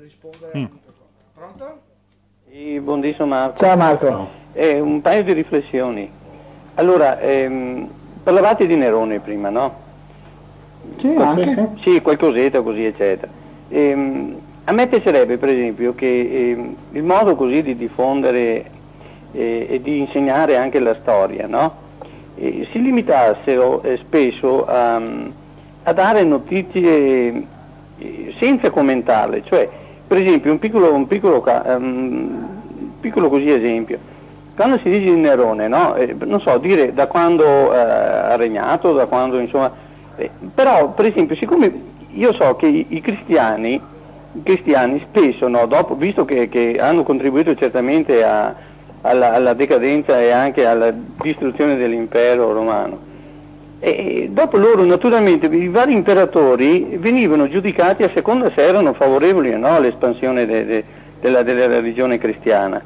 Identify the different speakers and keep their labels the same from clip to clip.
Speaker 1: rispondere mm.
Speaker 2: Pronto?
Speaker 3: Sì, buongiorno Marco.
Speaker 1: Ciao Marco.
Speaker 3: Eh, un paio di riflessioni. Allora, ehm, parlavate di Nerone prima, no?
Speaker 1: Sì, anche.
Speaker 3: Sì, qualcosetta così, eccetera. Ehm, a me piacerebbe, per esempio, che ehm, il modo così di diffondere eh, e di insegnare anche la storia, no? Eh, si limitassero eh, spesso a, a, dare notizie senza commentarle, cioè, per esempio, un piccolo, un piccolo, um, piccolo così esempio. Quando si dice di Nerone, no? Eh, non so, dire da quando ha regnato, da quando insomma eh, però, per esempio, siccome io so che i, i cristiani, cristiani spesso, no, dopo, visto che, che, hanno contribuito certamente a, alla, alla, decadenza e anche alla distruzione dell'impero romano, e dopo loro naturalmente i vari imperatori venivano giudicati a seconda se erano favorevoli o no all'espansione de, de, della, della, religione cristiana,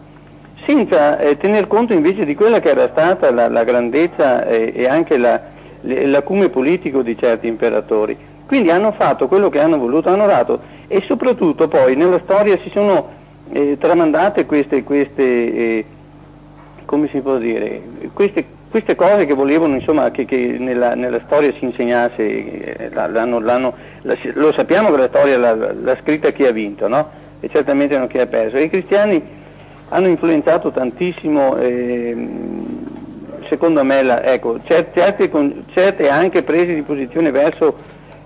Speaker 3: senza eh, tener conto invece di quella che era stata la, la grandezza eh, e anche la, l'acume politico di certi imperatori. Quindi hanno fatto quello che hanno voluto, hanno dato e soprattutto poi nella storia si sono eh, tramandate queste, queste eh, come si può dire, queste, queste cose che volevano insomma, che, che nella, nella, storia si insegnasse, eh, l'hanno, l'hanno, la, lo sappiamo che la storia l'ha, scritta chi ha vinto, no? e certamente non chi ha perso. I cristiani hanno influenzato tantissimo eh, secondo me, la, ecco, certe, certe, anche prese di posizione verso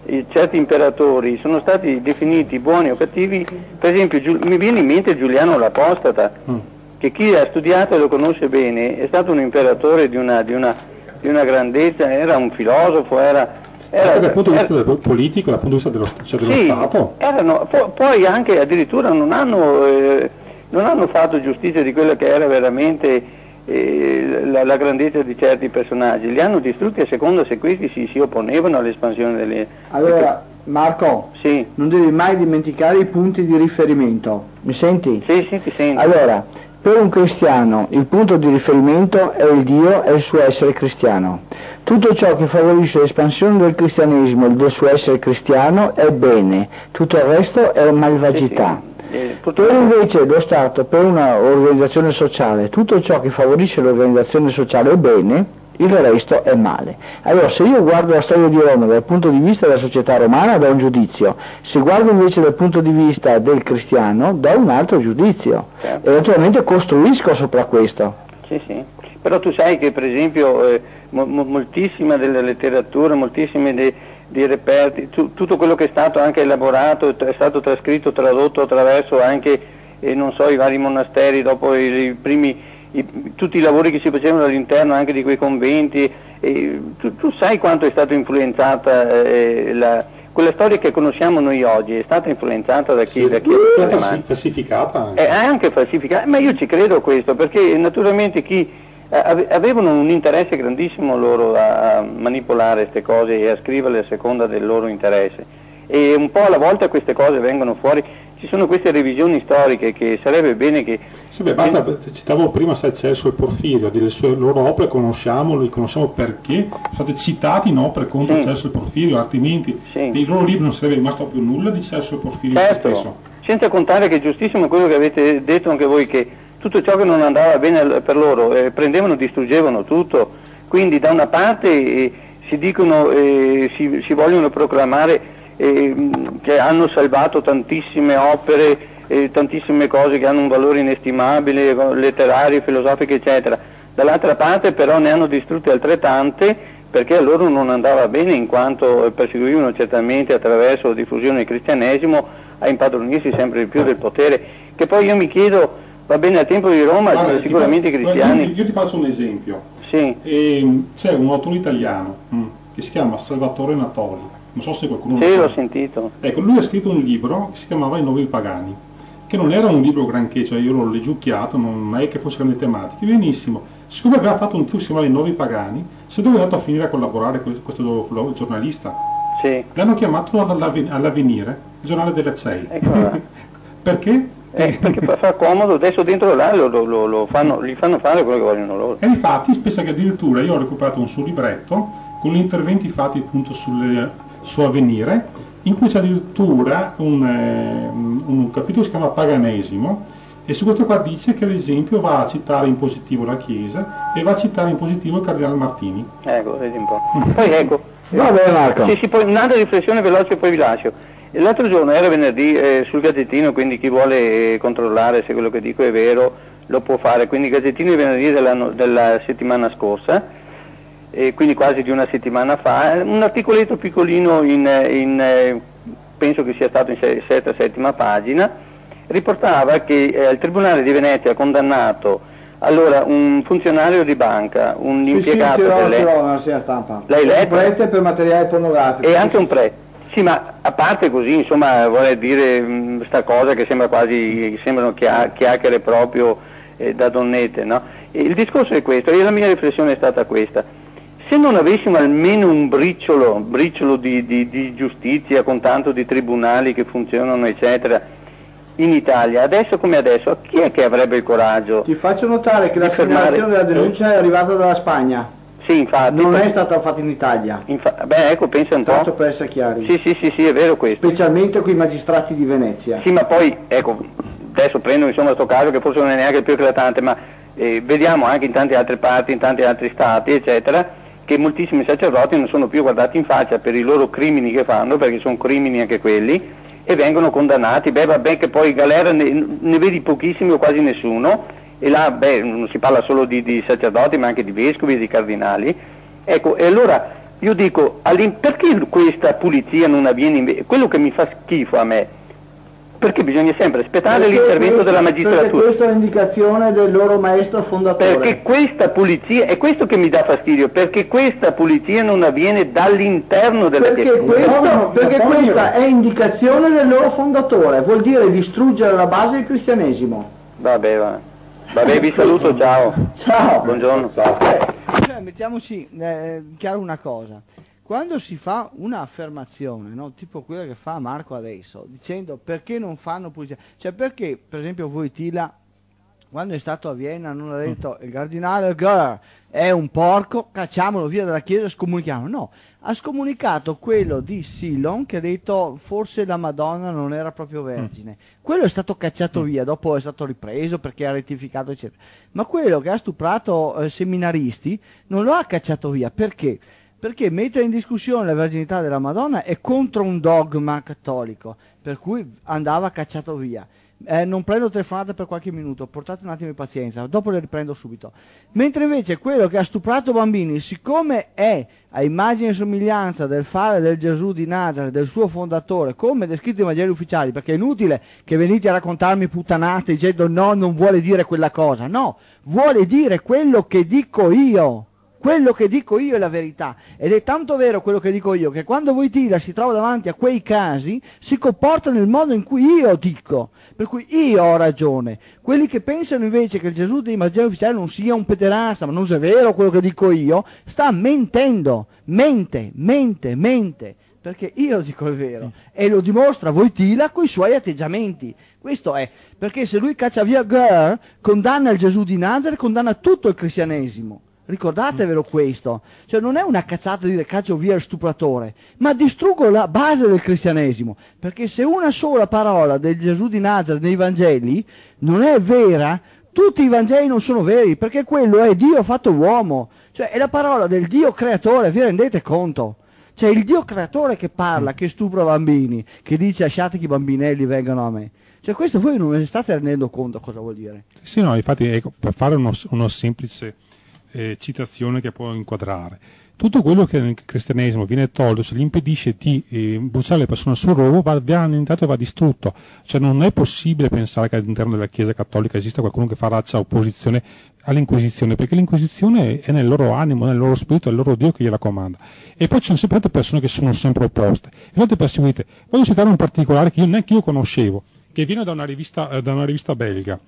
Speaker 3: eh, certi imperatori sono stati definiti buoni o cattivi, per esempio Giul- mi viene in mente Giuliano l'Apostata, mm. Che chi ha studiato e lo conosce bene è stato un imperatore di una, di una, di una grandezza, era un filosofo, era...
Speaker 4: Era, dal punto di vista era, politico, dal punto di vista dello, cioè dello
Speaker 3: sì,
Speaker 4: Stato?
Speaker 3: Erano, po- poi anche addirittura non hanno, eh, non hanno fatto giustizia di quello che era veramente la, la, grandezza di certi personaggi, li hanno distrutti a seconda se questi si, si opponevano all'espansione delle...
Speaker 1: Allora, Marco,
Speaker 3: sì.
Speaker 1: non devi mai dimenticare i punti di riferimento, mi senti?
Speaker 3: Sì, sì, ti sento.
Speaker 1: Allora, per un cristiano il punto di riferimento è il Dio e il suo essere cristiano. Tutto ciò che favorisce l'espansione del cristianesimo e del suo essere cristiano è bene, tutto il resto è malvagità. Eh, per invece lo Stato, per un'organizzazione sociale, tutto ciò che favorisce l'organizzazione sociale è bene, il resto è male. Allora se io guardo la storia di Roma dal punto di vista della società romana do un giudizio, se guardo invece dal punto di vista del cristiano do un altro giudizio certo. e naturalmente costruisco sopra questo.
Speaker 3: Sì, sì. Però tu sai che per esempio eh, mo- moltissima della letteratura, moltissime dei di reperti, tu, tutto quello che è stato anche elaborato, è stato trascritto, tradotto attraverso anche eh, so, i vari monasteri, dopo i, i primi, i, tutti i lavori che si facevano all'interno anche di quei conventi, eh, tu, tu, sai quanto è stata influenzata eh, la, quella storia che conosciamo noi oggi, è stata influenzata da chi,
Speaker 4: sì,
Speaker 3: da chi
Speaker 4: è stata falsificata
Speaker 3: anche. È anche falsificata, ma io ci credo a questo, perché naturalmente chi eh, avevano un interesse grandissimo loro a manipolare queste cose e a scriverle a seconda del loro interesse e un po' alla volta queste cose vengono fuori ci sono queste revisioni storiche che sarebbe bene che...
Speaker 4: Sì, beh, basta, citavo prima Celso e Porfirio, delle sue loro opere conosciamo, li conosciamo perché sono state citate in opere contro sì. Celso e Porfirio, altrimenti sì. nei loro libri non sarebbe rimasto più nulla di Celso e Porfirio
Speaker 3: certo.
Speaker 4: stesso.
Speaker 3: Senza contare che è giustissimo quello che avete detto anche voi che tutto ciò che non andava bene per loro, eh, prendevano, distruggevano tutto, quindi da una parte eh, si dicono, eh, si, si, vogliono proclamare eh, che hanno salvato tantissime opere, eh, tantissime cose che hanno un valore inestimabile, letterarie, filosofiche, eccetera, dall'altra parte però ne hanno distrutte altrettante perché a loro non andava bene in quanto perseguivano certamente attraverso la diffusione del cristianesimo a impadronirsi sempre di più del potere, che poi io mi chiedo Va bene, al tempo di Roma Guarda, sicuramente i cristiani...
Speaker 4: Io, io, ti faccio un esempio.
Speaker 3: Sì.
Speaker 4: E, ehm, c'è un autore italiano mm, che si chiama Salvatore Natoli, non so se qualcuno
Speaker 3: sì, lo l'ho sentito.
Speaker 4: Ecco, lui ha scritto un libro che si chiamava I Nuovi Pagani, che non era un libro granché, cioè io l'ho leggiucchiato, non è che fosse grandi tematiche, benissimo. Siccome aveva fatto un che si chiamava I Nuovi Pagani, se dove è andato a finire a collaborare con questo giornalista?
Speaker 3: Sì.
Speaker 4: L'hanno chiamato all'avvenire, il giornale della CEI.
Speaker 3: Ecco
Speaker 4: Perché?
Speaker 3: Eh, perché fa comodo, adesso dentro là lo, lo, lo fanno, gli fanno fare quello che vogliono loro.
Speaker 4: E infatti, spesso che addirittura io ho recuperato un suo libretto con gli interventi fatti appunto sulle, su avvenire in cui c'è addirittura un, eh, un capitolo che si chiama Paganesimo, e su questo qua dice che ad esempio va a citare in positivo la Chiesa e va a citare in positivo il Cardinale Martini.
Speaker 3: Ecco, vedi un po'. Poi ecco,
Speaker 1: Va bene Marco.
Speaker 3: sì, sì, poi un'altra riflessione veloce e poi vi lascio. L'altro giorno era venerdì eh, sul Gazzettino, quindi chi vuole eh, controllare se quello che dico è vero lo può fare, quindi Gazzettino di venerdì della, della settimana scorsa, quindi quasi di una settimana fa, un articoletto piccolino in, in, eh, penso che sia stato in se- sesta settima pagina, riportava che eh, il Tribunale di Venezia ha condannato allora un funzionario di banca, un
Speaker 1: Sì, sì,
Speaker 3: impiegato
Speaker 1: ce l'ho,
Speaker 3: delle...
Speaker 1: segna stampa.
Speaker 3: L'hai letto?
Speaker 1: Prete per materiale pornografico.
Speaker 3: E anche un pre. Sì, ma a parte così, insomma, vorrei dire mh, sta cosa che sembra quasi, sembrano chia- chiacchiere proprio eh, da donnette, no? Il discorso è questo, e la mia riflessione è stata questa. Se non avessimo almeno un briciolo, briciolo di, di- di giustizia con tanto di tribunali che funzionano, eccetera, in Italia, adesso come adesso, chi è che avrebbe il coraggio?
Speaker 1: Ti faccio notare che la
Speaker 3: Di fermare-
Speaker 1: segnalazione della denuncia è arrivata dalla Spagna,
Speaker 3: Sì, infatti.
Speaker 1: non è stata fatta in Italia,
Speaker 3: infa- beh, ecco, pensa un
Speaker 1: tanto
Speaker 3: po'.
Speaker 1: per essere chiari,
Speaker 3: Sì, sì, sì, sì, è vero questo.
Speaker 1: specialmente con i magistrati di Venezia.
Speaker 3: Sì, ma poi, ecco, adesso prendo insomma questo caso che forse non è neanche il più eclatante, ma eh, vediamo anche in tante altre parti, in tanti altri stati, eccetera, che moltissimi sacerdoti non sono più guardati in faccia per i loro crimini che fanno, perché sono crimini anche quelli, e vengono condannati. Beh, vabbè che poi in galera ne, ne vedi pochissimi o quasi nessuno, e là, beh, non si parla solo di, di sacerdoti, ma anche di vescovi e di cardinali. Ecco, e allora io dico, perché questa pulizia non avviene? Quello che mi fa schifo a me, perché bisogna sempre aspettare
Speaker 1: Perché
Speaker 3: l'intervento della
Speaker 1: Perché
Speaker 3: magistratura.
Speaker 1: questa è l'indicazione del loro maestro fondatore.
Speaker 3: Perché questa pulizia, è questo che mi dà fastidio, perché questa pulizia non avviene dall'interno della
Speaker 1: Perché,
Speaker 3: Chiesa.
Speaker 1: questo-
Speaker 4: No,
Speaker 1: perché
Speaker 4: no,
Speaker 1: questa è indicazione del loro fondatore, vuol dire distruggere la base del cristianesimo.
Speaker 3: Vabbè, va. Vabbè, vi saluto, ciao.
Speaker 1: Ciao.
Speaker 3: Buongiorno.
Speaker 2: Cioè, mettiamoci eh, chiaro una cosa. Quando si fa un'affermazione, no, tipo quella che fa Marco adesso, dicendo perché non fanno pulizia, cioè perché, per esempio, Voitila, quando è stato a Vienna, non ha detto il cardinale Gör è un porco, cacciamolo via dalla chiesa e scomunichiamo. No, ha scomunicato quello di Silon che ha detto forse la Madonna non era proprio vergine. Quello è stato cacciato via, dopo è stato ripreso perché ha rettificato, eccetera. Ma quello che ha stuprato eh, seminaristi non lo ha cacciato via. Perché? Perché mettere in discussione la verginità della Madonna è contro un dogma cattolico, per cui andava cacciato via. Eh, non prendo telefonate per qualche minuto, portate un attimo di pazienza, dopo le riprendo subito. Mentre invece quello che ha stuprato bambini, siccome è a immagine e somiglianza del fare del Gesù di Nazareth, del suo fondatore, come descritto nei Vangeli ufficiali, perché è inutile che venite a raccontarmi puttanate dicendo no, non vuole dire quella cosa, no, vuole dire quello che dico io. Quello che dico io è la verità ed è tanto vero quello che dico io che quando Voitila si trova davanti a quei casi si comporta nel modo in cui io dico, per cui io ho ragione. Quelli che pensano invece che il Gesù dei Vangeli ufficiali non sia un pederasta, ma non è vero quello che dico io, sta mentendo, mente, mente, mente. Perché io dico il vero e lo dimostra Voitila con i suoi atteggiamenti. Questo è perché se lui caccia via Gör, condanna il Gesù di Nazareth, condanna tutto il cristianesimo. Ricordatevelo questo, cioè non è una cazzata dire caccio via il stupratore, ma distruggo la base del cristianesimo, perché se una sola parola del Gesù di Nazareth nei Vangeli non è vera, tutti i Vangeli non sono veri, perché quello è Dio fatto uomo, cioè è la parola del Dio creatore, vi rendete conto? C'è il Dio creatore che parla, che stupra bambini, che dice lasciate che i bambinelli vengano a me. Cioè questo voi non vi state rendendo conto cosa vuol dire.
Speaker 4: Sì, no, infatti ecco, per fare uno, uno semplice eh, citazione che può inquadrare, tutto quello che nel cristianesimo viene tolto, se gli impedisce di eh, bruciare le persone sul rogo, va, va annientato e va distrutto. Cioè non è possibile pensare che all'interno della Chiesa cattolica esista qualcuno che faccia opposizione all'Inquisizione, perché l'Inquisizione è nel loro animo, nel loro spirito, è il loro Dio che gliela comanda. E poi ci sono sempre altre persone che sono sempre opposte. E altre perseguite. Voglio citare un particolare che io neanche io conoscevo, che viene da una rivista, eh, da una rivista belga.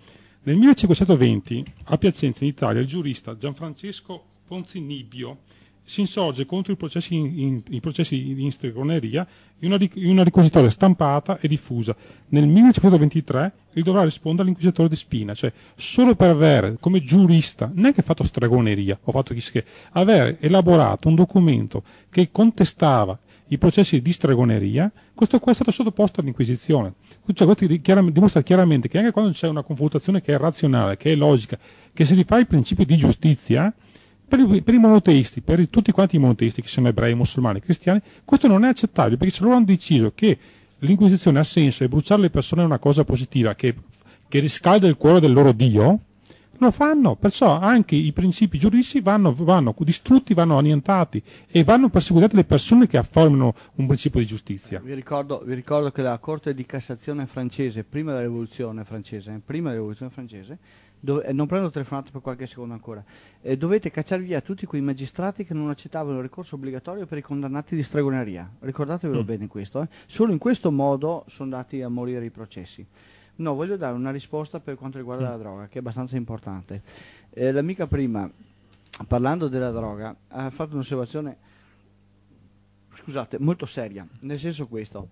Speaker 4: Nel 1520 a Piacenza in Italia il giurista Gianfrancesco Ponzinibio si insorge contro i processi, in, i processi di stregoneria in una, in una riquisitoria stampata e diffusa. Nel 1523 il dovrà rispondere all'inquisitore di Spina, cioè solo per avere come giurista, non è che fatto stregoneria o fatto chissà che, aver elaborato un documento che contestava i processi di stregoneria, questo qua è stato sottoposto all'Inquisizione. Cioè, questo dimostra chiaramente che anche quando c'è una confutazione che è razionale, che è logica, che si rifà ai principi di giustizia, per i, per i, monoteisti, per tutti quanti i monoteisti, che siano ebrei, musulmani, cristiani, questo non è accettabile perché se loro hanno deciso che l'Inquisizione ha senso e bruciare le persone è una cosa positiva che, che riscalda il cuore del loro Dio, lo fanno, perciò anche i principi giuridici vanno, vanno, distrutti, vanno annientati e vanno perseguitate le persone che affermano un principio di giustizia.
Speaker 2: Vi ricordo, vi ricordo, che la Corte di Cassazione francese, prima della rivoluzione francese, eh, prima della rivoluzione francese dove, eh, non prendo telefonate per qualche secondo ancora, eh, dovete cacciare via tutti quei magistrati che non accettavano il ricorso obbligatorio per i condannati di stregoneria. Ricordatevelo mm. bene questo. Eh. Solo in questo modo sono andati a morire i processi. No, voglio dare una risposta per quanto riguarda la droga, che è abbastanza importante. Eh, l'amica prima, parlando della droga, ha fatto un'osservazione, scusate, molto seria, nel senso questo.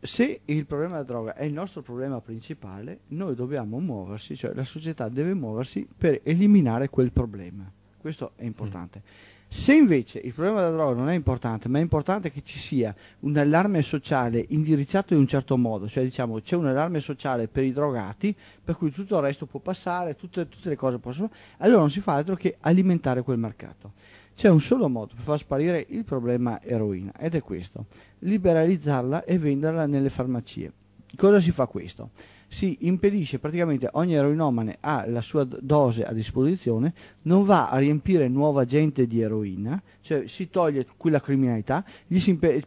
Speaker 2: Se il problema della droga è il nostro problema principale, noi dobbiamo muoversi, cioè la società deve muoversi per eliminare quel problema. Questo è importante. Mm. Se invece il problema della droga non è importante, ma è importante che ci sia un allarme sociale indirizzato in un certo modo, cioè diciamo c'è un allarme sociale per i drogati, per cui tutto il resto può passare, tutte, tutte le cose possono, allora non si fa altro che alimentare quel mercato. C'è un solo modo per far sparire il problema eroina ed è questo, liberalizzarla e venderla nelle farmacie. Cosa si fa questo? Si impedisce praticamente ogni eroinomane ha la sua dose a disposizione, non va a riempire nuova gente di eroina, cioè si toglie quella criminalità,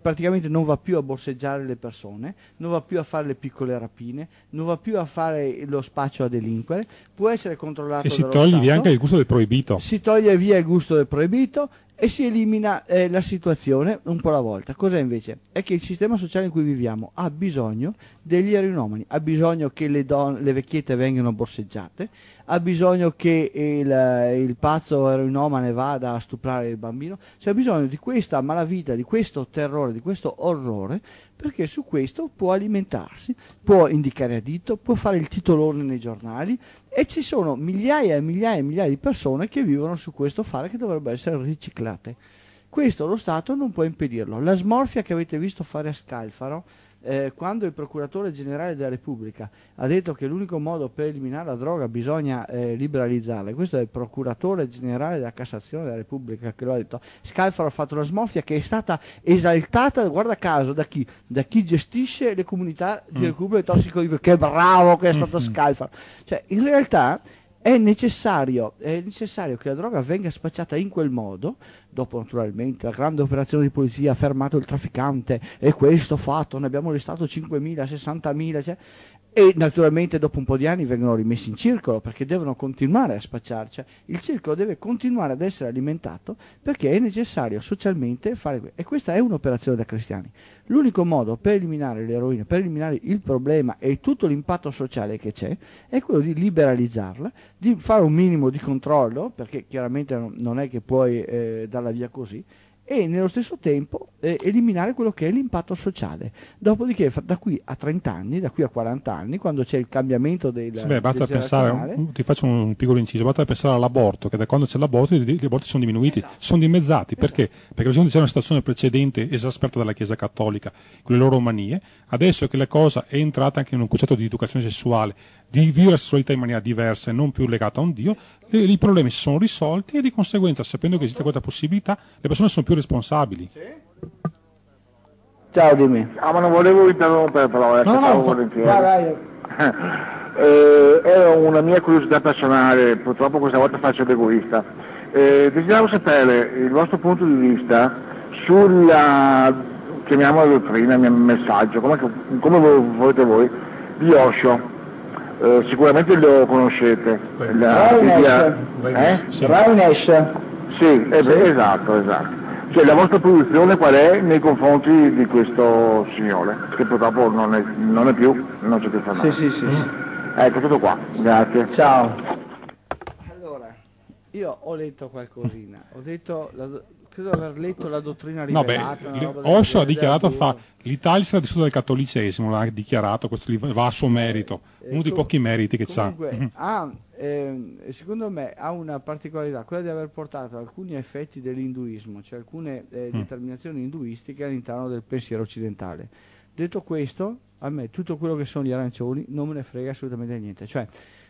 Speaker 2: praticamente non va più a borseggiare le persone, non va più a fare le piccole rapine, non va più a fare lo spaccio a delinquere, può essere controllato
Speaker 4: e si toglie
Speaker 2: Stato,
Speaker 4: via anche il gusto del proibito.
Speaker 2: Si toglie via il gusto del proibito e si elimina eh, la situazione un po' alla volta. Cos'è invece? È che il sistema sociale in cui viviamo ha bisogno degli eroinomani, ha bisogno che le, don- le vecchiette vengano borseggiate, ha bisogno che il, il pazzo eroinomane vada a stuprare il bambino, c'è bisogno di questa malavita, di questo terrore, di questo orrore, perché su questo può alimentarsi, può indicare a dito, può fare il titolone nei giornali e ci sono migliaia e migliaia e migliaia di persone che vivono su questo fare che dovrebbero essere riciclate. Questo lo Stato non può impedirlo. La smorfia che avete visto fare a Scalfaro eh, quando il procuratore generale della Repubblica ha detto che l'unico modo per eliminare la droga bisogna eh, liberalizzarla, questo è il procuratore generale della Cassazione della Repubblica che lo ha detto, Scalfaro ha fatto la smorfia che è stata esaltata, guarda caso, da chi? Da chi gestisce le comunità di mm. recupero dei tossicodipendenti, che bravo che è stato mm-hmm. Scalfaro. Cioè, in realtà è necessario, è necessario, che la droga venga spacciata in quel modo, dopo naturalmente la grande operazione di polizia ha fermato il trafficante e questo fatto, ne abbiamo arrestato 5.000, 60.000, cioè, e naturalmente dopo un po' di anni vengono rimessi in circolo perché devono continuare a spacciare, cioè, il circolo deve continuare ad essere alimentato perché è necessario socialmente fare questo e questa è un'operazione da cristiani. L'unico modo per eliminare l'eroina, per eliminare il problema e tutto l'impatto sociale che c'è è quello di liberalizzarla, di fare un minimo di controllo perché chiaramente non è che puoi eh, darla via così e nello stesso tempo eh, eliminare quello che è l'impatto sociale. Dopodiché da qui a 30 anni, da qui a 40 anni, quando c'è il cambiamento del
Speaker 4: sì, beh, basta pensare, ti faccio un piccolo inciso, basta pensare all'aborto, che da quando c'è l'aborto gli aborti sono diminuiti, esatto. sono dimezzati, perché? Perché c'è una situazione precedente esasperata dalla Chiesa Cattolica, con le loro manie, adesso che la cosa è entrata anche in un concetto di educazione sessuale, di vivere la sessualità in maniera diversa e non più legata a un Dio, i problemi si sono risolti e di conseguenza, sapendo che esiste questa possibilità, le persone sono più responsabili.
Speaker 1: Ciao, dimmi.
Speaker 5: Ah, ma non volevo interrompere però, eh, no, no, volentieri.
Speaker 1: Vai, vai.
Speaker 5: eh, è una mia curiosità personale, purtroppo questa volta faccio l'egoista. Eh, desideravo sapere il vostro punto di vista sulla, chiamiamola dottrina, messaggio, come, come volete voi, di Osho eh, sicuramente lo conoscete.
Speaker 1: La eh? Raunesh.
Speaker 5: Sì, eh beh, esatto, esatto. Cioè, la vostra posizione qual è nei confronti di questo signore? Che purtroppo non è, non è più, non c'è più fermato.
Speaker 1: Sì, sì, sì. Mm.
Speaker 5: Ecco, tutto qua. Grazie.
Speaker 1: Ciao.
Speaker 2: Allora, io ho letto qualcosina, ho detto, la, credo di aver letto la dottrina
Speaker 4: No, beh,
Speaker 2: rivelata. roba del
Speaker 4: Osho ha dichiarato, fa, l'Italia sarà distrutta dal cattolicesimo, l'ha dichiarato, questo va a suo merito,
Speaker 2: Eh,
Speaker 4: uno dei
Speaker 2: com-
Speaker 4: pochi meriti che ha.
Speaker 2: Comunque, ha, ehm, secondo me ha una particolarità, quella di aver portato alcuni effetti dell'induismo, cioè alcune eh,
Speaker 4: Mm.
Speaker 2: determinazioni induistiche all'interno del pensiero occidentale. Detto questo, a me tutto quello che sono gli arancioni non me ne frega assolutamente niente, cioè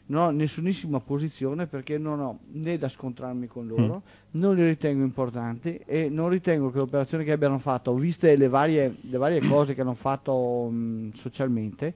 Speaker 2: non ho nessunissima posizione perché non ho né da scontrarmi con loro, non li ritengo importanti e non ritengo che l'operazione che abbiano fatto, viste le varie, le varie cose che hanno fatto mh, socialmente,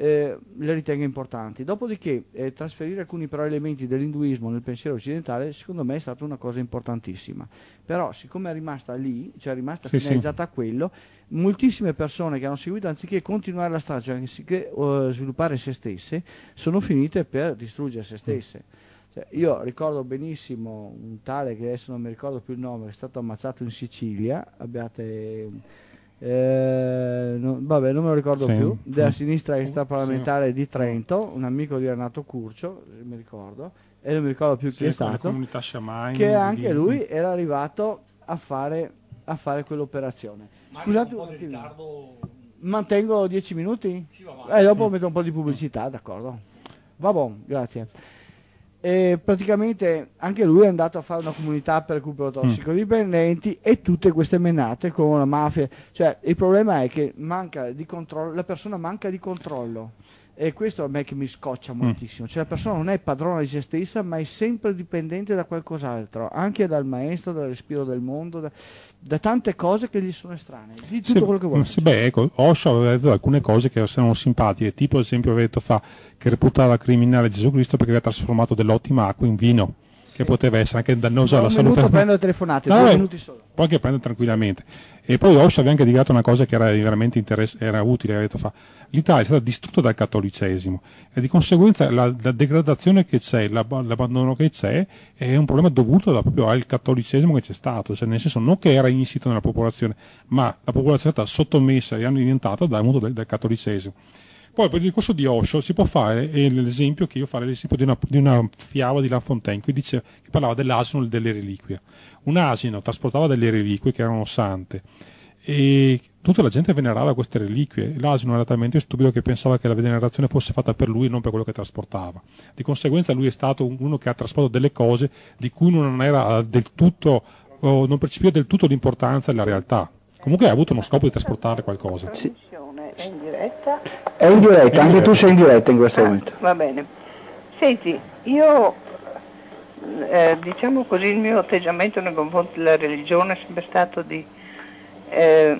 Speaker 2: eh, le ritengo importanti. Dopodiché eh, trasferire alcuni però elementi dell'induismo nel pensiero occidentale secondo me è stata una cosa importantissima. Però siccome è rimasta lì, cioè è rimasta
Speaker 4: Sì, sì.
Speaker 2: finalizzata a quello, moltissime persone che hanno seguito anziché continuare la strada, cioè anziché eh, sviluppare se stesse, sono finite per distruggere se stesse. Cioè, io ricordo benissimo un tale che adesso non mi ricordo più il nome, che è stato ammazzato in Sicilia, abbiate eh, no- vabbè, non me lo ricordo
Speaker 4: Sì.
Speaker 2: più, della
Speaker 4: Mm.
Speaker 2: sinistra extraparlamentare di Trento, un amico di Renato Curcio, se mi ricordo, e non mi ricordo più chi
Speaker 4: Sì,
Speaker 2: è
Speaker 4: con le
Speaker 2: stato, che anche
Speaker 4: di-
Speaker 2: lui era arrivato a fare, a fare quell'operazione. Scusate un attimo, mantengo 10 minuti? E dopo metto un po' di pubblicità, d'accordo? Va buon, grazie. E praticamente anche lui è andato a fare una comunità per recupero tossicodipendenti e tutte queste menate con la mafia. Cioè, il problema è che manca di controllo, la persona manca di controllo. E questo a me che mi scoccia moltissimo. Cioè la persona non è padrona di se stessa, ma è sempre dipendente da qualcos'altro, anche dal maestro, dal respiro del mondo, da, da tante cose che gli sono estranee. Di tutto
Speaker 4: Sì,
Speaker 2: quello che vuole.
Speaker 4: sì, beh, ecco, Osho aveva detto alcune cose che erano simpatiche, tipo ad esempio aveva detto fa che reputava criminale Gesù Cristo perché aveva trasformato dell'ottima acqua in vino, che poteva essere anche dannosa
Speaker 2: Tra
Speaker 4: alla salute.
Speaker 2: prendo le telefonate,
Speaker 4: No,
Speaker 2: due
Speaker 4: no,
Speaker 2: minuti solo.
Speaker 4: Puoi anche prendere tranquillamente. E poi Osho aveva anche dichiarato una cosa che era veramente interess- era utile, aveva detto fa, l'Italia è stata distrutta dal cattolicesimo e di conseguenza la, la degradazione che c'è, l'ab- l'abbandono che c'è è un problema dovuto da- proprio al cattolicesimo che c'è stato, cioè nel senso non che era insito nella popolazione, ma la popolazione è stata sottomessa e annientata dal mondo del, del cattolicesimo. Poi per il discorso di Osho si può fare l'esempio che io farei l'esempio di una, di una fiaba di La Fontaine che, dice, che parlava dell'asino e delle reliquie. Un asino trasportava delle reliquie che erano sante e tutta la gente venerava queste reliquie. L'asino era talmente stupido che pensava che la venerazione fosse fatta per lui e non per quello che trasportava. Di conseguenza lui è stato un- uno che ha trasportato delle cose di cui non era del tutto, non percepiva del tutto l'importanza e la realtà. Comunque ha avuto uno scopo di trasportare qualcosa.
Speaker 6: trasmissione è in diretta?
Speaker 1: È in diretta, anche tu sei in diretta in questo
Speaker 6: Ah,
Speaker 1: momento.
Speaker 6: va bene. Senti, io eh, diciamo così il mio atteggiamento nei confronti della religione è sempre stato di eh,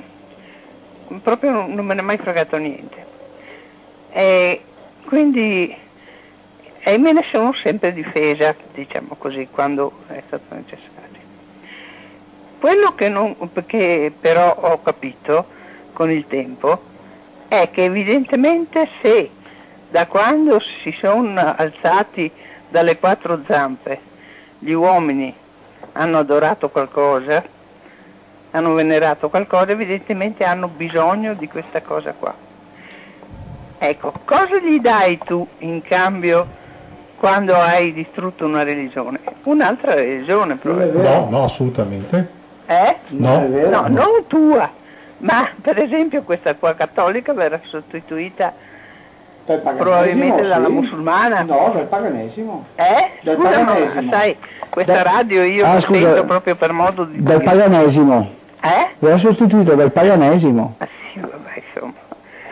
Speaker 6: proprio non, non me ne è mai fregato niente. E quindi e me ne sono sempre difesa, diciamo così, quando è stato necessario. Quello che, non, che però ho capito con il tempo è che evidentemente se da quando si sono alzati dalle quattro zampe gli uomini hanno adorato qualcosa, hanno venerato qualcosa, evidentemente hanno bisogno di questa cosa qua. Ecco, cosa gli dai tu in cambio quando hai distrutto una religione? Un'altra religione probabilmente.
Speaker 4: No, no, assolutamente.
Speaker 6: Eh?
Speaker 4: No.
Speaker 6: No, non tua, ma per esempio questa qua cattolica verrà sostituita probabilmente dalla musulmana.
Speaker 2: No, dal paganesimo.
Speaker 6: Eh?
Speaker 2: Dal
Speaker 6: Scusa, ma
Speaker 2: paganesimo.
Speaker 6: sai, questa
Speaker 1: Da-
Speaker 6: radio io
Speaker 1: Ah,
Speaker 6: la
Speaker 1: scusa,
Speaker 6: sento proprio per modo di
Speaker 1: Dal paganesimo.
Speaker 6: Eh?
Speaker 1: Verrà sostituito dal paganesimo.
Speaker 6: Ma sì, vabbè, insomma.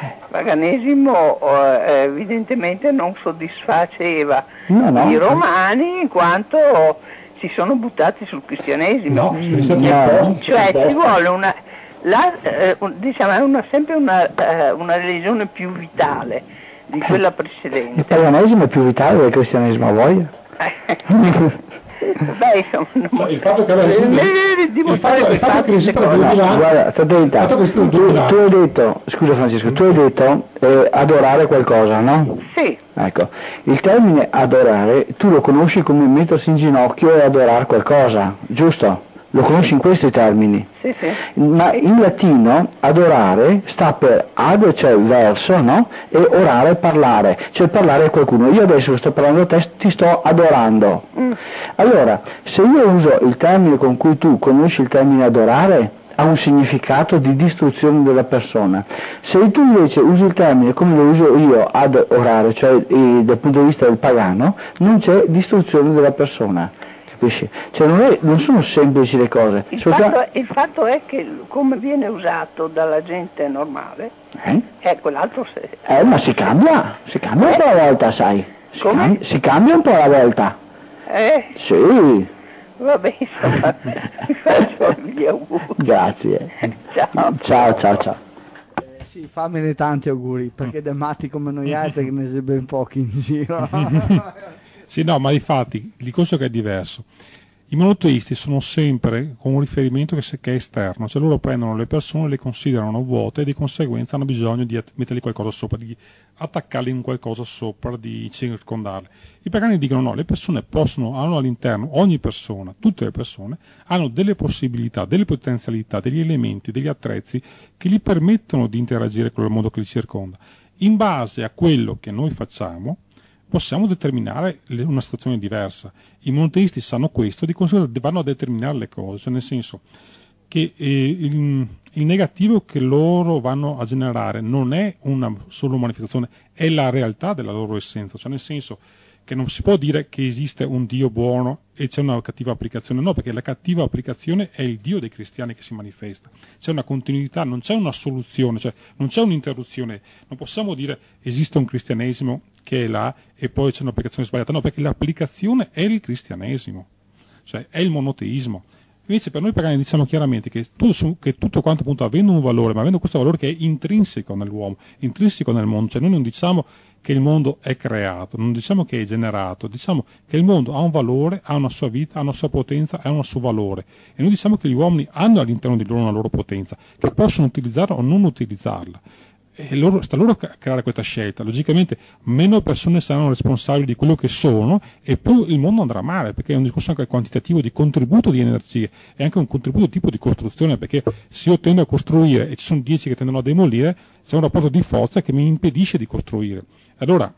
Speaker 6: Il paganesimo eh, evidentemente non soddisfaceva
Speaker 1: No, no.
Speaker 6: i romani in quanto si sono buttati sul cristianesimo.
Speaker 4: No, apposta.
Speaker 6: Cioè ci vuole una, la, eh, diciamo, è una- sempre una, eh, una religione più vitale di quella
Speaker 1: Il
Speaker 6: precedente.
Speaker 1: paganesimo è più vitale del cristianesimo, a voglia?
Speaker 6: Beh, insomma,
Speaker 4: Cioè, il fatto che aveva
Speaker 6: Eh,
Speaker 4: esistito-
Speaker 6: eh,
Speaker 4: il
Speaker 6: dimostrare
Speaker 4: fatto, il fatto che
Speaker 1: Guarda, fratelità,
Speaker 4: il fatto che esista
Speaker 1: tu, tu hai detto, scusa Francesco, tu hai detto eh, adorare qualcosa, no?
Speaker 6: Sì,
Speaker 1: Ecco, il termine adorare tu lo conosci come mettersi in ginocchio e adorare qualcosa, giusto? Lo conosci in questi termini.
Speaker 6: Sì.
Speaker 1: Ma in latino adorare sta per ad, cioè verso, no? E orare, parlare, cioè parlare a qualcuno. Io adesso sto parlando a te, ti sto adorando.
Speaker 6: Mm.
Speaker 1: Allora, se io uso il termine con cui tu conosci il termine adorare, ha un significato di distruzione della persona. Se tu invece usi il termine come lo uso io ad orare, cioè eh, dal punto di vista del pagano, non c'è distruzione della persona. Capisci? Cioè non, è- non sono semplici le cose.
Speaker 6: Il fatto, il fatto è che come viene usato dalla gente normale,
Speaker 1: eh?
Speaker 6: è quell'altro se...
Speaker 1: Eh, ma si cambia, si cambia un po' alla volta, sai. Si,
Speaker 6: Come?
Speaker 1: cam- si cambia un po' alla volta.
Speaker 6: Eh,
Speaker 1: Sì,
Speaker 6: vabbè, insomma, vi faccio gli auguri.
Speaker 1: grazie.
Speaker 6: Ciao.
Speaker 1: Ciao, ciao, ciao.
Speaker 2: Eh, sì, fammene tanti auguri, perché dei matti come noi altri che ne sei ben pochi in giro.
Speaker 4: Sì, no, ma infatti il discorso che è diverso. I monoteisti sono sempre con un riferimento che, è esterno, cioè loro prendono le persone, le considerano vuote e di conseguenza hanno bisogno di mettergli qualcosa sopra, di attaccarli in qualcosa sopra, di circondarle. I pagani dicono no, le persone possono, hanno all'interno, ogni persona, tutte le persone, hanno delle possibilità, delle potenzialità, degli elementi, degli attrezzi che gli permettono di interagire con il mondo che li circonda. In base a quello che noi facciamo, possiamo determinare una situazione diversa. I monoteisti sanno questo, di conseguenza vanno a determinare le cose, cioè nel senso che eh, il, il negativo che loro vanno a generare non è una solo manifestazione, è la realtà della loro essenza, cioè nel senso che non si può dire che esiste un Dio buono e c'è una cattiva applicazione, no, perché la cattiva applicazione è il Dio dei cristiani che si manifesta, c'è una continuità, non c'è una soluzione, cioè non c'è un'interruzione, non possiamo dire esiste un cristianesimo che è là e poi c'è un'applicazione sbagliata, no, perché l'applicazione è il cristianesimo, cioè è il monoteismo. Invece per noi pagani diciamo chiaramente che tutto, su- che tutto quanto appunto avendo un valore, ma avendo questo valore che è intrinseco nell'uomo, intrinseco nel mondo, cioè noi non diciamo che il mondo è creato, non diciamo che è generato, diciamo che il mondo ha un valore, ha una sua vita, ha una sua potenza, ha un suo valore. E noi diciamo che gli uomini hanno all'interno di loro una loro potenza, che possono utilizzarla o non utilizzarla. E loro, sta loro a creare questa scelta. Logicamente meno persone saranno responsabili di quello che sono e più il mondo andrà male, perché è un discorso anche quantitativo di contributo di energie e anche un contributo tipo di costruzione, perché se io tendo a costruire e ci sono dieci che tendono a demolire, c'è un rapporto di forza che mi impedisce di costruire. Allora,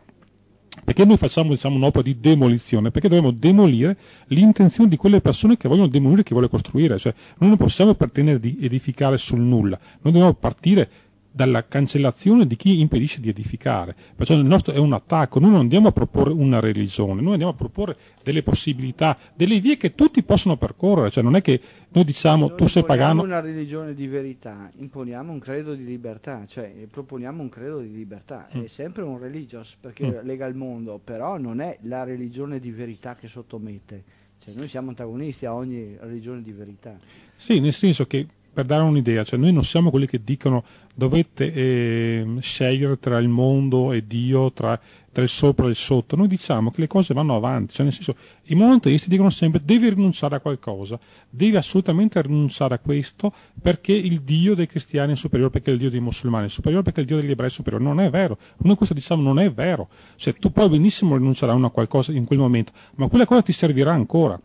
Speaker 4: perché noi facciamo diciamo, un'opera di demolizione? Perché dobbiamo demolire l'intenzione di quelle persone che vogliono demolire chi vuole costruire. Cioè, noi non possiamo pretendere di edificare sul nulla, noi dobbiamo partire dalla cancellazione di chi impedisce di edificare. Perciò il nostro è un attacco, noi non andiamo a proporre una religione, noi andiamo a proporre delle possibilità, delle vie che tutti possono percorrere, cioè non è che noi diciamo
Speaker 2: Non
Speaker 4: tu sei pagano,
Speaker 2: una religione di verità, imponiamo un credo di libertà, cioè eh, proponiamo un credo di libertà.
Speaker 4: Mm.
Speaker 2: È sempre un religious perché lega il mondo, però non è la religione di verità che sottomette. Cioè, noi siamo antagonisti a ogni religione di verità.
Speaker 4: Sì, nel senso che per dare un'idea, cioè noi non siamo quelli che dicono dovete ehm, scegliere tra il mondo e Dio, tra, tra il sopra e il sotto, noi diciamo che le cose vanno avanti, cioè nel senso i monoteisti dicono sempre devi rinunciare a qualcosa, devi assolutamente rinunciare a questo perché il Dio dei cristiani è superiore, perché il Dio dei musulmani è superiore, perché il Dio degli ebrei è superiore, non è vero, noi questo diciamo non è vero, cioè tu puoi benissimo rinunciare a una qualcosa in quel momento, ma quella cosa ti servirà ancora.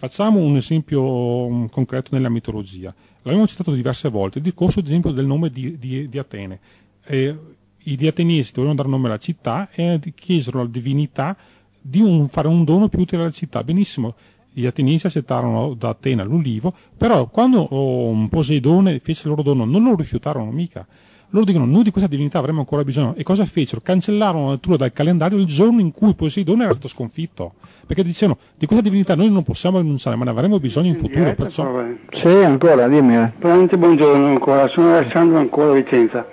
Speaker 4: Facciamo un esempio mm, concreto nella mitologia. L'abbiamo citato diverse volte, il discorso ad esempio del nome di, di- di Atene. Eh, gli ateniesi dovevano dare nome alla città e chiesero alla divinità di un- fare un dono più utile alla città. Benissimo, gli ateniesi accettarono da Atena l'ulivo, però quando oh, Poseidone fece il loro dono non lo rifiutarono mica. Loro dicono noi di questa divinità avremo ancora bisogno. E cosa fecero? Cancellarono addirittura dal calendario il giorno in cui Poseidone era stato sconfitto. Perché dicevano di questa divinità noi non possiamo rinunciare, ma ne avremo bisogno in futuro. Perciò...
Speaker 1: Sì, ancora, dimmi. eh.
Speaker 7: Veramente buongiorno ancora, sono Alessandro ancora Vicenza.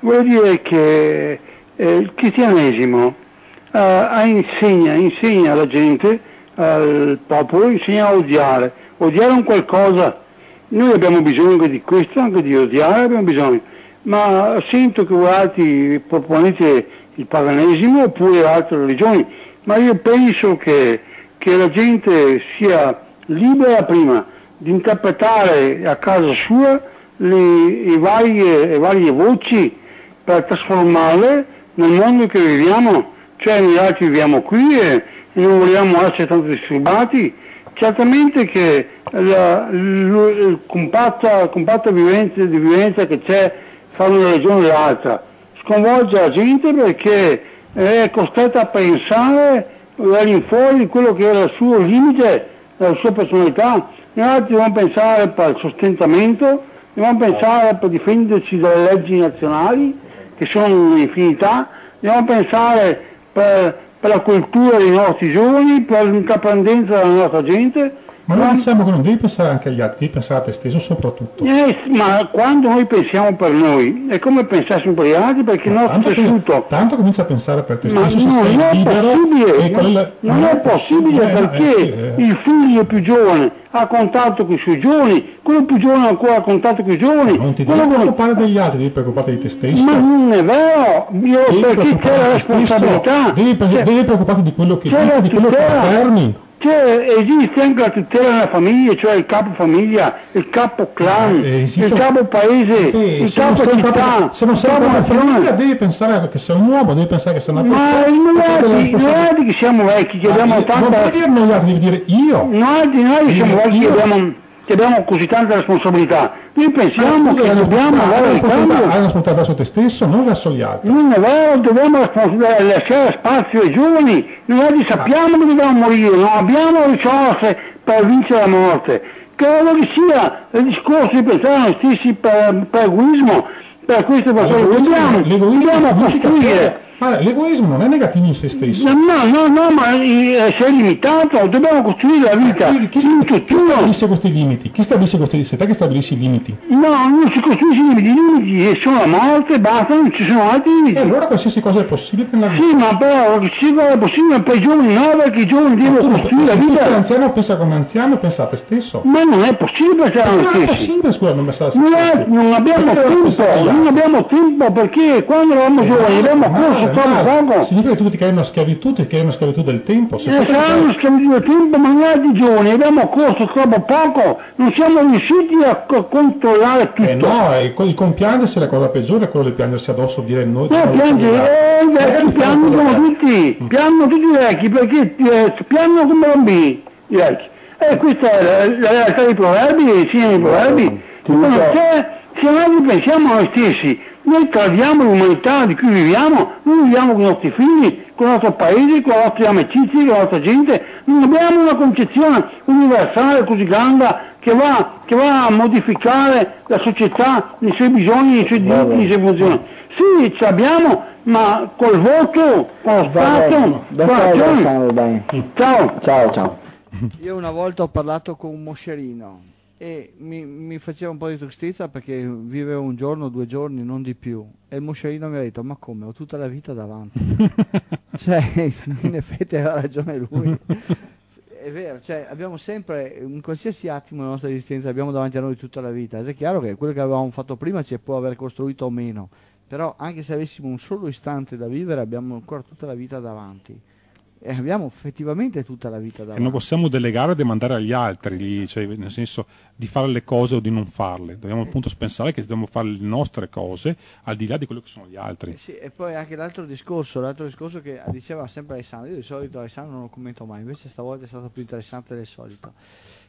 Speaker 7: Voglio dire che eh, il cristianesimo eh, insegna, insegna alla gente, al popolo, insegna a odiare, odiare un qualcosa. Noi abbiamo bisogno anche di questo, anche di odiare abbiamo bisogno, ma sento che voi altri proponete il paganesimo oppure altre religioni, ma io penso che, che la gente sia libera prima di interpretare a casa sua le, le varie, le varie voci per trasformarle nel mondo che viviamo, cioè noi altri viviamo qui e, non vogliamo essere tanto disturbati, certamente che la, il compatta, compatta vivenza, di vivenza che c'è fra una regione e l'altra. Sconvolge la gente perché è costretta a pensare all'infuori di quello che era il suo limite, la sua personalità. Noi altri dobbiamo pensare per il sostentamento, dobbiamo pensare per difenderci dalle leggi nazionali, che sono un'infinità, dobbiamo pensare per, per la cultura dei nostri giovani, per l'intraprendenza della nostra gente,
Speaker 4: ma noi diciamo che non devi pensare anche agli altri, devi pensare a te stesso soprattutto.
Speaker 7: Eh, ma quando noi pensiamo per noi, è come pensassimo per gli altri perché ma il nostro tessuto...
Speaker 4: Tanto comincia a pensare per te
Speaker 7: ma
Speaker 4: stesso,
Speaker 7: non
Speaker 4: se sei libero
Speaker 7: possibile,
Speaker 4: quella,
Speaker 7: non, non, è possibile eh, perché eh, sì, il figlio più giovane ha contatto con i suoi giovani, quello più giovane ancora ha contatto con i giovani.
Speaker 4: Non ti devi preoccupare degli altri, devi preoccuparti di te stesso.
Speaker 7: Ma non è vero, io devi perché c'è la responsabilità.
Speaker 4: Devi, devi preoccuparti di quello che dici, di quello che affermi.
Speaker 7: Cioè, esiste anche la tutela della famiglia, cioè il capo famiglia, il capo clan, eh, il capo paese,
Speaker 4: eh,
Speaker 7: il capo città.
Speaker 4: Capo, se non sei capo della famiglia devi pensare che sei un uomo, devi pensare che sei una persona.
Speaker 7: Ma noi altri che siamo vecchi, che abbiamo tanta...
Speaker 4: Non puoi dire noi altri, devi dire io.
Speaker 7: Noi, noi siamo vecchi che abbiamo che abbiamo così tante responsabilità. Noi pensiamo che dobbiamo avere il cambio.
Speaker 4: Hai responsabilità verso te stesso, non verso gli altri.
Speaker 7: Non è vero, dobbiamo lasciare spazio ai giovani. Noi sappiamo che dobbiamo morire, non abbiamo risorse per vincere la morte. Credo che sia il discorso di pensare noi stessi per, per egoismo, per queste persone. Dobbiamo, dobbiamo costruire
Speaker 4: ma l'egoismo non è negativo in se stesso.
Speaker 7: No, no, no, ma eh, se è limitato, dobbiamo costruire la vita.
Speaker 4: Chi, chi, chi, chi stabilisce questi limiti? Chi stabilisce questi limiti? Sei te che stabilisci i limiti?
Speaker 7: No, non si costruisce i limiti, limiti sono la morte, basta, non ci sono altri limiti.
Speaker 4: E allora qualsiasi cosa è possibile nella vita.
Speaker 7: Sì, ma però qualsiasi cosa è possibile per i giovani no, perché i giovani devono costruire la vita.
Speaker 4: Se l'anziano pensa come anziano, pensa a te stesso.
Speaker 7: Ma non è possibile pensare a
Speaker 4: noi
Speaker 7: stessi.
Speaker 4: Non è possibile, scusa, non pensare a se
Speaker 7: stesso. Non abbiamo tempo, non abbiamo tempo perché quando eravamo giovani abbiamo corso poco.
Speaker 4: Significa che tu ti crei una schiavitù, ti crei una schiavitù del tempo.
Speaker 7: Se eh, una schiavitù del tempo, ma noi di giovani abbiamo corso troppo poco, non siamo riusciti a controllare tutto.
Speaker 4: Eh no, il, il compiangersi è la cosa peggiore, quello di piangersi addosso, dire noi...
Speaker 7: No, piangere, eh, i vecchi piangono tutti, mm. piangono tutti i vecchi, perché eh, piangono come bambini, i vecchi. E questa è la, realtà dei proverbi, sia nei proverbi. Ma se, se noi pensiamo a noi stessi, noi tradiamo l'umanità di cui viviamo, noi viviamo con i nostri figli, con il nostro paese, con le nostre amicizie, con la nostra gente, non abbiamo una concezione universale così grande che va, che va a modificare la società nei suoi bisogni, nei suoi diritti, nei suoi funzioni. Sì, ce l'abbiamo, ma col voto, con lo Stato, con l'azione. Ciao.
Speaker 1: Ciao, ciao.
Speaker 2: Io una volta ho parlato con un moscerino e mi, mi, faceva un po' di tristezza perché vivevo un giorno, due giorni, non di più. E il moscerino mi ha detto: Ma come? Ho tutta la vita davanti. cioè, in effetti aveva ragione lui. È vero, cioè, abbiamo sempre, in qualsiasi attimo della nostra esistenza, abbiamo davanti a noi tutta la vita. Ed è chiaro che quello che avevamo fatto prima ci può aver costruito o meno, però anche se avessimo un solo istante da vivere, abbiamo ancora tutta la vita davanti. E abbiamo effettivamente tutta la vita davanti.
Speaker 4: E non possiamo delegare e demandare agli altri, cioè, nel senso di fare le cose o di non farle. Dobbiamo appunto pensare che dobbiamo fare le nostre cose al di là di quello che sono gli altri.
Speaker 2: Eh sì, e poi anche l'altro discorso, l'altro discorso che diceva sempre Alessandro, io di solito Alessandro non lo commento mai, invece stavolta è stato più interessante del solito.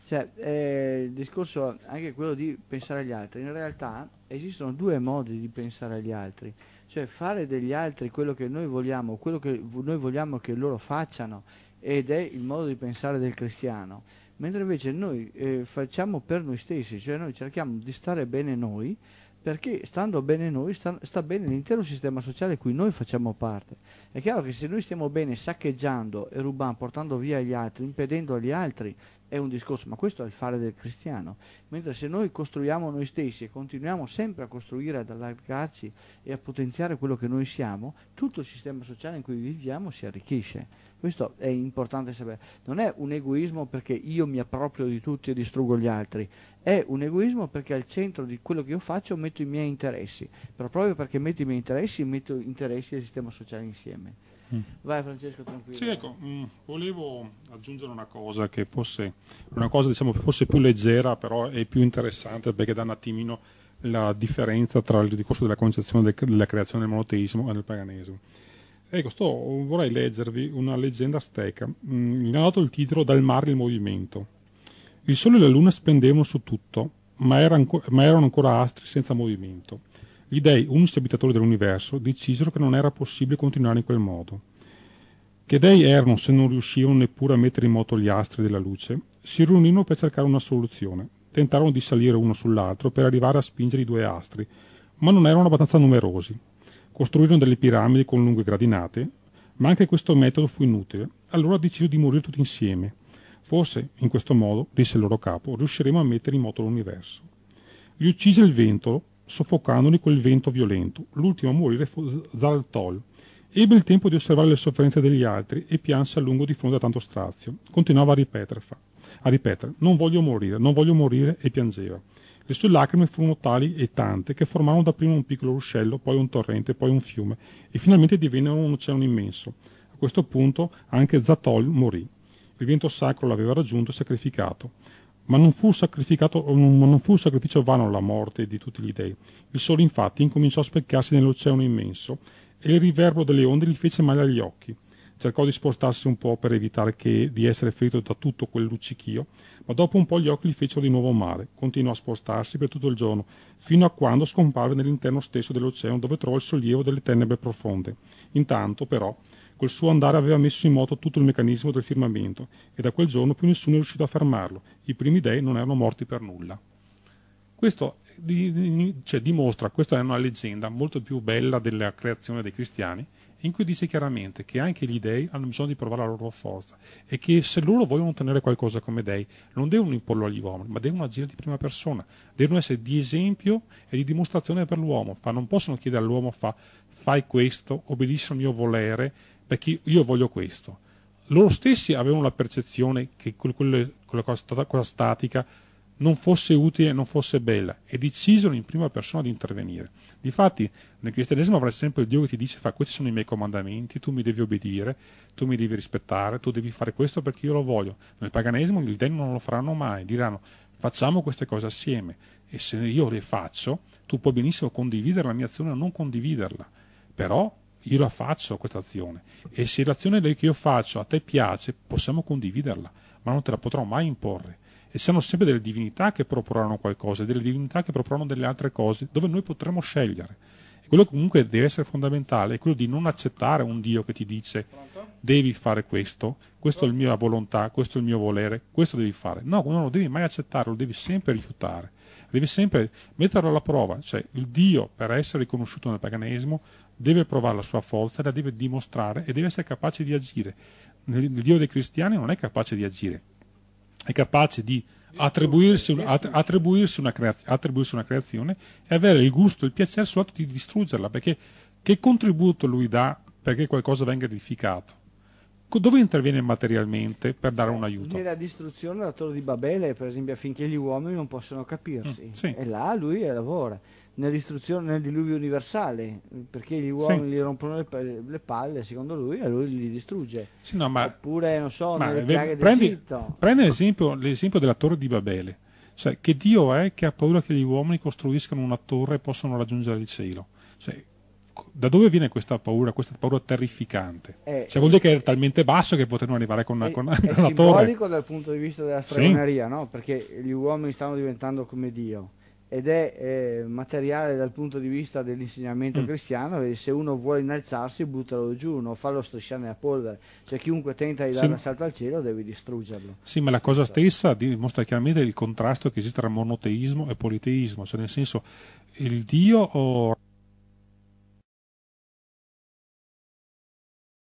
Speaker 2: Cioè, eh, il discorso anche quello di pensare agli altri. In realtà esistono due modi di pensare agli altri cioè fare degli altri quello che noi vogliamo, quello che noi vogliamo che loro facciano ed è il modo di pensare del cristiano, mentre invece noi eh, facciamo per noi stessi, cioè noi cerchiamo di stare bene noi, perché stando bene noi sta, sta, bene l'intero sistema sociale cui noi facciamo parte. È chiaro che se noi stiamo bene saccheggiando e rubando, portando via gli altri, impedendo agli altri è un discorso, ma questo è il fare del cristiano. Mentre se noi costruiamo noi stessi e continuiamo sempre a costruire, ad allargarci e a potenziare quello che noi siamo, tutto il sistema sociale in cui viviamo si arricchisce. Questo è importante sapere. Non è un egoismo perché io mi approprio di tutti e distruggo gli altri, è un egoismo perché al centro di quello che io faccio metto i miei interessi, però proprio perché metto i miei interessi metto interessi del sistema sociale insieme. Mm. Vai Francesco, tranquillo.
Speaker 4: Sì, ecco, mh, mm, volevo aggiungere una cosa che fosse una cosa diciamo fosse più leggera, però è più interessante perché dà un attimino la differenza tra il discorso della concezione del, della creazione del monoteismo e del paganesimo. Ecco, sto, vorrei leggervi una leggenda azteca. Mm, gli ha dato il titolo Dal mare il movimento. Il Sole e la Luna splendevano su tutto, ma, era anco- ma erano ancora astri senza movimento. Gli dei, unici abitatori dell'universo, decisero che non era possibile continuare in quel modo. Che dei erano se non riuscivano neppure a mettere in moto gli astri della luce, si riunirono per cercare una soluzione. Tentarono di salire uno sull'altro per arrivare a spingere i due astri, ma non erano abbastanza numerosi. Costruirono delle piramidi con lunghe gradinate, ma anche questo metodo fu inutile. Allora decisero di morire tutti insieme. Forse, in questo modo, disse il loro capo, riusciremo a mettere in moto l'universo. Gli uccise il vento, soffocandoli quel vento violento. L'ultimo a morire fu Zaltol. Ebbe il tempo di osservare le sofferenze degli altri e pianse a lungo di fronte a tanto strazio. Continuava a ripetere, a ripetere non voglio morire, non voglio morire, e piangeva. Le sue lacrime furono tali e tante che formarono dapprima un piccolo ruscello, poi un torrente, poi un fiume, e finalmente divennero un oceano immenso. A questo punto anche Zatol morì. Il vento sacro l'aveva raggiunto e sacrificato. Ma non fu, non fu sacrificio vano la morte di tutti gli dei. Il sole infatti incominciò a specchiarsi nell'oceano immenso e il riverbero delle onde gli fece male agli occhi. Cercò di spostarsi un po' per evitare che, di essere ferito da tutto quel luccichio, ma dopo un po' gli occhi gli fecero di nuovo male. Continuò a spostarsi per tutto il giorno, fino a quando scomparve nell'interno stesso dell'oceano dove trovò il sollievo delle tenebre profonde. Intanto, però, col suo andare aveva messo in moto tutto il meccanismo del firmamento, e da quel giorno più nessuno è riuscito a fermarlo. I primi dei non erano morti per nulla. Questo di, di, cioè, dimostra, questa è una leggenda molto più bella della creazione dei cristiani, in cui dice chiaramente che anche gli dei hanno bisogno di provare la loro forza e che se loro vogliono ottenere qualcosa come dei non devono imporlo agli uomini, ma devono agire di prima persona, devono essere di esempio e di dimostrazione per l'uomo, fa, non possono chiedere all'uomo fa, fai questo, obbedisci al mio volere perché io voglio questo. Loro stessi avevano la percezione che quella, cosa, cosa statica non fosse utile, non fosse bella e decisero in prima persona di intervenire. Difatti nel cristianesimo avrai sempre il Dio che ti dice fa questi sono i miei comandamenti, tu mi devi obbedire, tu mi devi rispettare, tu devi fare questo perché io lo voglio. Nel paganesimo gli dei non lo faranno mai, diranno facciamo queste cose assieme e se io le faccio tu puoi benissimo condividere la mia azione o non condividerla, però io la faccio questa azione. E se l'azione che io faccio a te piace possiamo condividerla, ma non te la potrò mai imporre. E siano sempre delle divinità che proporranno qualcosa, delle divinità che proporranno delle altre cose, dove noi potremo scegliere. E quello che comunque deve essere fondamentale è quello di non accettare un Dio che ti dice devi fare questo, questa è la mia volontà, questo è il mio volere, questo devi fare. No, non lo devi mai accettare, lo devi sempre rifiutare, devi sempre metterlo alla prova, cioè il Dio per essere riconosciuto nel paganesimo deve provare la sua forza, la deve dimostrare e deve essere capace di agire. Il Dio dei cristiani non è capace di agire, è capace di attribuirsi, attribuirsi, una creazione, attribuirsi, una creazione, e avere il gusto, il piacere suo di distruggerla, perché che contributo lui dà perché qualcosa venga edificato? Dove interviene materialmente per dare un aiuto?
Speaker 2: Nella distruzione della torre di Babele, per esempio, affinché gli uomini non possano capirsi. Mm, sì. E là lui lavora nell'istruzione, nel diluvio universale, perché gli uomini sì. gli rompono le, le, palle, secondo lui, e lui li distrugge.
Speaker 4: Sì, no, ma,
Speaker 2: Oppure, non so, ma
Speaker 4: ve, prendi, prendi l'esempio, l'esempio, della torre di Babele. Cioè, che Dio è che ha paura che gli uomini costruiscano una torre e possano raggiungere il cielo? Cioè, da dove viene questa paura, questa paura terrificante? È, cioè, vuol dire che è talmente basso che potevano arrivare con una,
Speaker 2: è,
Speaker 4: con una,
Speaker 2: è
Speaker 4: una torre. È
Speaker 2: simbolico dal punto di vista della stregoneria, sì. no? Perché gli uomini stanno diventando come Dio ed è eh, materiale dal punto di vista dell'insegnamento mm. cristiano e se uno vuole innalzarsi buttalo giù, non farlo strisciare nella polvere. Cioè chiunque tenta di dare sì. un salto al cielo deve distruggerlo.
Speaker 4: Sì, ma la cosa stessa dimostra chiaramente il contrasto che esiste tra monoteismo e politeismo, cioè nel senso il Dio o